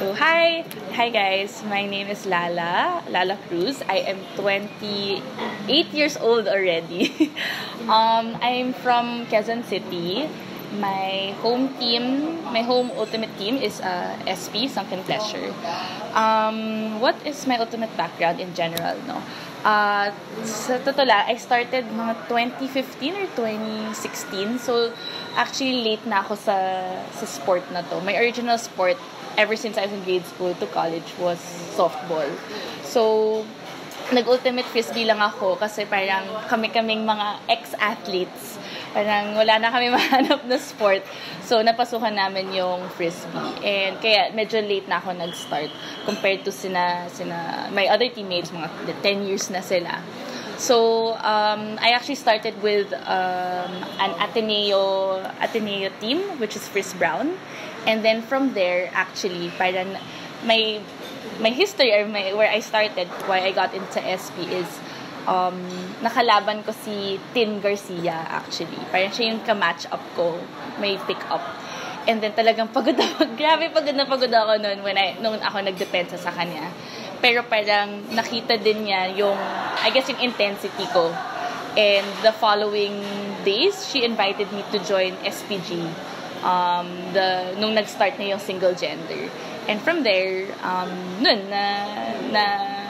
So, hi! Hi guys! My name is Lala, Lala Cruz. I am 28 years old already. um, I'm from Quezon City. My home team, my home ultimate team is uh, SP, Sunken Pleasure. Um, what is my ultimate background in general, no? Uh, sa totoo lang, I started mga 2015 or 2016. So, actually late na ako sa, sa sport na to. My original sport ever since I was in grade school to college was softball. So, nag-ultimate frisbee lang ako kasi parang kami-kaming mga ex-athletes. Parang wala na kami mahanap na sport. So, napasukan namin yung frisbee. And kaya medyo late na ako nag-start compared to sina, sina my other teammates, mga 10 years na sila. So, um, I actually started with um, an Ateneo, Ateneo team, which is Frizz Brown. And then from there, actually, parang my, my history or my, where I started, why I got into SP is um, nakalaban ko si Tin Garcia actually. Parang siya yung ka-match up ko, may pick up. And then talagang pagod ako, grabe pagod na pagod ako noon when I, nung ako nagdepensa sa kanya. Pero parang nakita din niya yung, I guess yung intensity ko. And the following days, she invited me to join SPG. Um, the, nung nag-start na yung single gender. And from there, um, nun, na, na,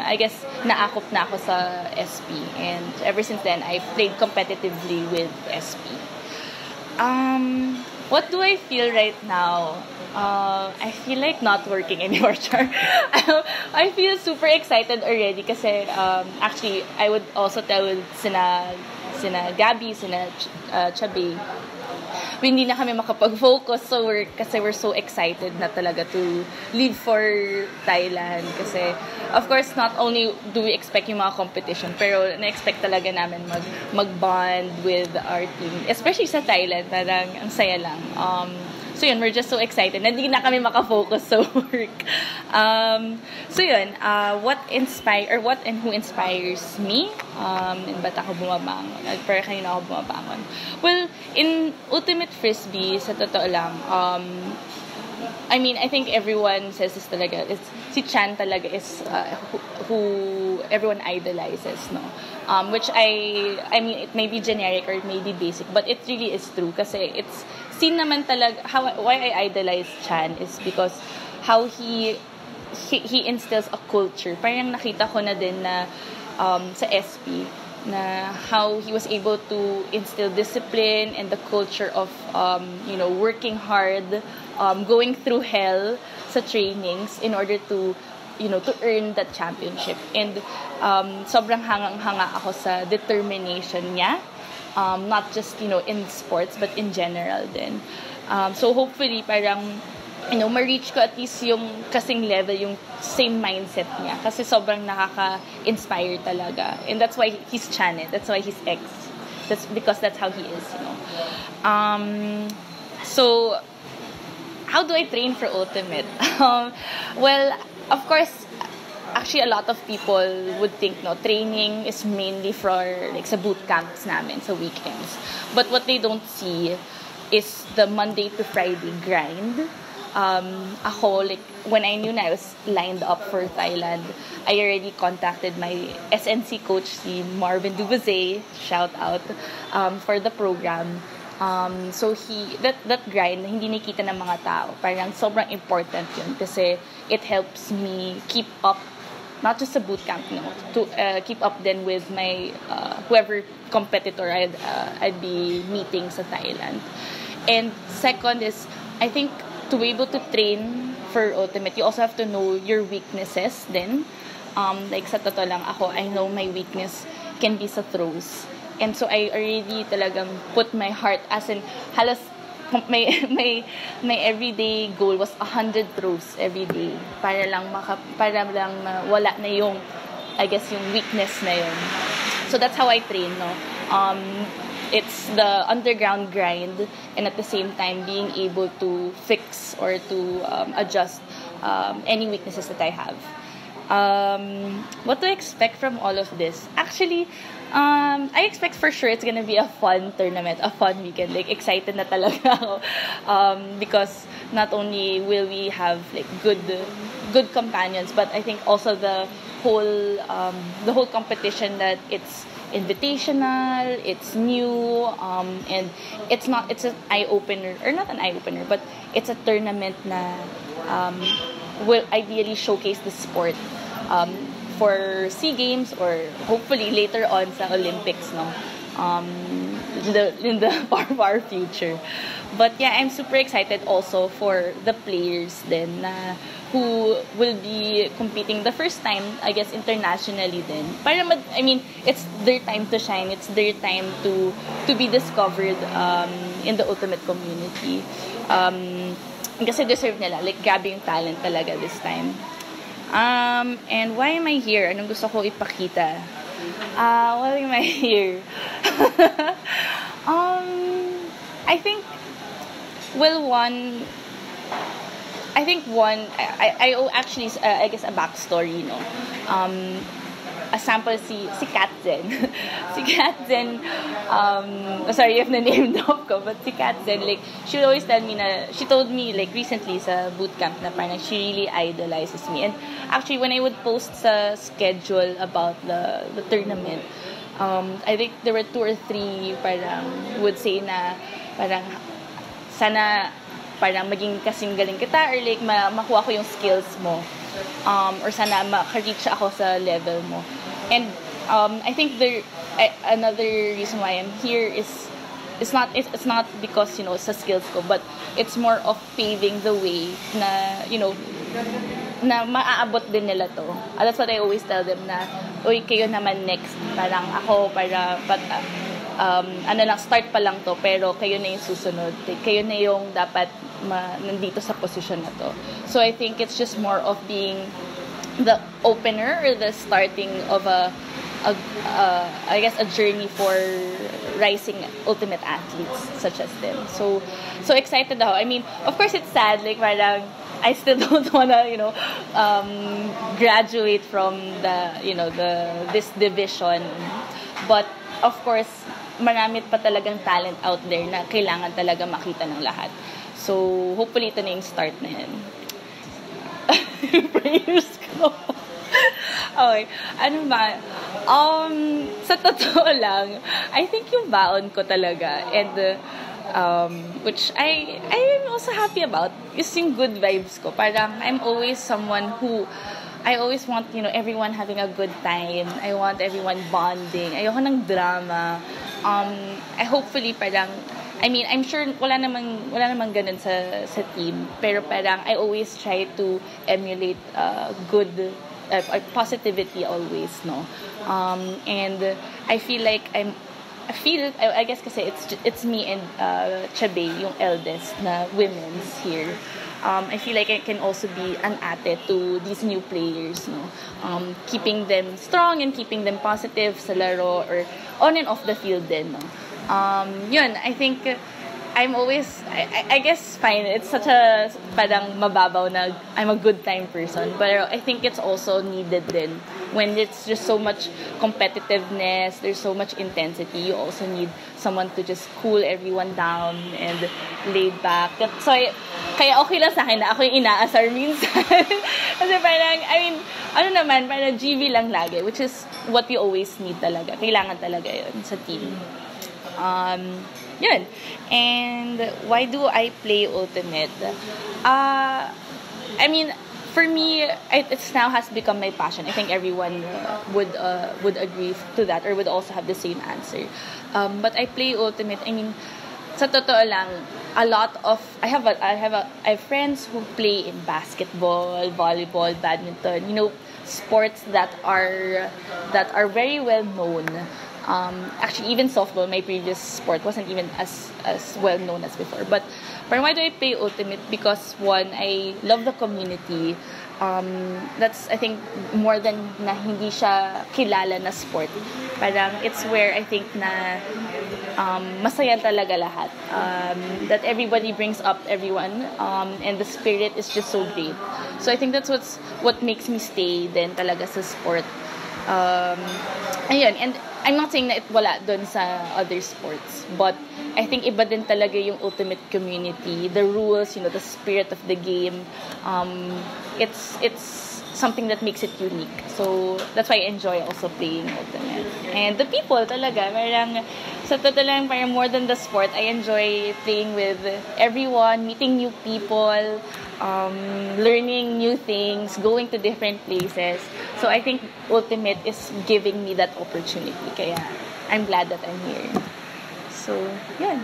I guess, naakop na ako sa SP. And ever since then, I played competitively with SP. Um, what do I feel right now? uh, I feel like not working anymore, Char. I feel super excited already kasi um, actually, I would also tell sina, sina Gabby, sina Ch- uh, Chabi, hindi na kami makapag-focus sa work kasi we're so excited na talaga to leave for Thailand. Kasi of course not only do we expect yung mga competition pero na-expect talaga namin mag mag-bond with our team. Especially sa Thailand parang ang saya lang. Um, So yun, we're just so excited hindi na kami makafocus sa work. Um, so yun, uh, what inspire or what and who inspires me? Um, and ba't ako bumabangon? At para kanina ako bumabangon? Well, in Ultimate Frisbee, sa totoo lang, um, I mean, I think everyone says this talaga. It's, si Chan talaga is uh, who, who everyone idolizes, no? Um, which I, I mean, it may be generic or it may be basic, but it really is true kasi it's seen naman talaga, how, why I idolize Chan is because how he, he, he instills a culture. Parang nakita ko na din na um, sa SP, na how he was able to instill discipline and the culture of um, you know working hard um, going through hell sa trainings in order to you know to earn that championship and um, sobrang hangang-hanga ako sa determination niya um, not just, you know, in sports, but in general din. Um, so hopefully, parang, you know, ma-reach ko at least yung kasing level, yung same mindset niya. Kasi sobrang nakaka-inspire talaga. And that's why he's Chanet. That's why he's X. That's because that's how he is, you know. Um, so, how do I train for Ultimate? Um, well, of course, actually a lot of people would think no training is mainly for like sa boot camps namin sa weekends but what they don't see is the Monday to Friday grind um, ako like when I knew na I was lined up for Thailand I already contacted my SNC coach si Marvin Dubazay shout out um, for the program Um, so he that that grind hindi nakita ng mga tao. Parang sobrang important 'yun kasi it helps me keep up not just a boot camp, no, to uh, keep up then with my uh, whoever competitor I'd uh, I'd be meeting sa Thailand. And second is I think to be able to train for ultimate, you also have to know your weaknesses then. Um, like sa totoo lang ako, I know my weakness can be sa throws. And so I already talagang put my heart as in halos may may may everyday goal was 100 throws every day para lang maka, para lang uh, wala na yung I guess yung weakness na yun. So that's how I train, no. Um it's the underground grind and at the same time being able to fix or to um, adjust um, any weaknesses that I have. Um, what do I expect from all of this? Actually, um, I expect for sure it's gonna be a fun tournament, a fun weekend. Like excited na talaga ako um, because not only will we have like good good companions, but I think also the whole um, the whole competition that it's invitational, it's new, um, and it's not it's an eye opener or not an eye opener, but it's a tournament na um, will ideally showcase the sport um, for SEA Games or hopefully later on sa Olympics, no? Um, in the in the far far future. But yeah, I'm super excited also for the players then na who will be competing the first time, I guess, internationally then. Para mag, I mean, it's their time to shine. It's their time to to be discovered um, in the ultimate community. Um, kasi deserve nila. Like, grabe yung talent talaga this time. Um, and why am I here? Anong gusto ko ipakita? Uh, why am I here? um, I think, well, one, I think one, I, I, actually, uh, I guess a backstory, you know. Um, a sample si si Katzen. si Katzen, um, sorry if na-name drop ko, but si Katzen, like, she would always tell me na, she told me, like, recently sa boot camp na parang she really idolizes me. And actually, when I would post sa schedule about the, the tournament, um, I think there were two or three parang would say na parang sana parang maging kasing galing kita or like ma makuha ko yung skills mo um, or sana maka-reach ako sa level mo. And um, I think there uh, another reason why I'm here is it's not it's, it's not because you know sa skills ko but it's more of paving the way na you know na maaabot din nila to. That's what I always tell them na uy kayo naman next parang ako para uh, um, ano lang start pa lang to pero kayo na yung susunod. Kayo na yung dapat ma, nandito sa position na to. So I think it's just more of being the opener or the starting of a, a uh, I guess a journey for rising ultimate athletes such as them. So so excited ako. I mean, of course it's sad like parang I still don't wanna, you know, um, graduate from the, you know, the this division. But of course, marami pa talagang talent out there na kailangan talaga makita ng lahat. So, hopefully ito na yung start na yan. Prayers ko. okay. Ano ba? Um, sa totoo lang, I think yung baon ko talaga and um, which I I am also happy about is yung good vibes ko. Parang I'm always someone who I always want, you know, everyone having a good time. I want everyone bonding. Ayoko ng drama. Um, I hopefully parang I mean, I'm sure wala namang wala namang ganun sa sa team, pero parang I always try to emulate uh, good uh, positivity always, no. Um, and I feel like I'm feel I, I guess kasi it's it's me and uh, Chabe, yung eldest na women's here. Um, I feel like I can also be an ate to these new players, no? Um, keeping them strong and keeping them positive sa laro or on and off the field din, no? um, yun, I think I'm always, I, I guess fine, it's such a parang mababaw na I'm a good time person. But I think it's also needed then when it's just so much competitiveness, there's so much intensity, you also need someone to just cool everyone down and laid back. So, kaya okay lang sa akin na ako yung inaasar minsan. Kasi parang, I mean, ano naman, parang GV lang lagi, which is what you always need talaga. Kailangan talaga yun sa team. Um, yun. And why do I play Ultimate? Uh, I mean, for me, it, now has become my passion. I think everyone uh, would uh, would agree to that or would also have the same answer. Um, but I play Ultimate. I mean, sa totoo lang, a lot of I have a, I have a, I have friends who play in basketball, volleyball, badminton. You know, sports that are that are very well known Um, actually, even softball, my previous sport, wasn't even as as well known as before. But, why do I play Ultimate? Because one, I love the community. Um, that's, I think, more than na hindi siya kilala na sport. Parang, it's where I think na um, masaya talaga lahat. Um, that everybody brings up everyone, um, and the spirit is just so great. So I think that's what's what makes me stay then talaga sa sport. Um, ayun, and I'm not saying na it wala dun sa other sports, but I think iba din talaga yung ultimate community, the rules, you know, the spirit of the game. Um, it's it's something that makes it unique. So, that's why I enjoy also playing Ultimate. And the people talaga, parang, sa totoo lang, parang more than the sport, I enjoy playing with everyone, meeting new people, um, learning new things, going to different places. So, I think Ultimate is giving me that opportunity. Kaya, I'm glad that I'm here. So, yeah.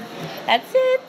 That's it!